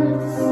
us.